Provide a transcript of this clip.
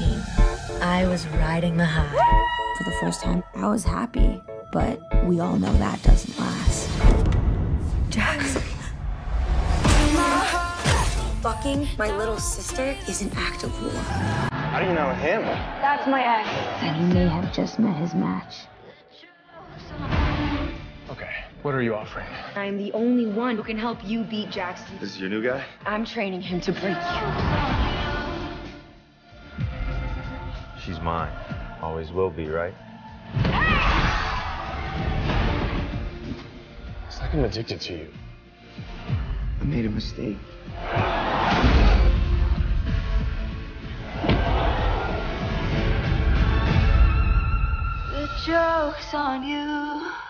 18. I was riding the high. For the first time, I was happy, but we all know that doesn't last. Jax. Fucking my little sister is an act of war. How do you know him? That's my ex. And he may have just met his match. Okay, what are you offering? I'm the only one who can help you beat Jackson. This is your new guy? I'm training him to break you. She's mine. Always will be, right? It's like I'm addicted to you. I made a mistake. The joke's on you.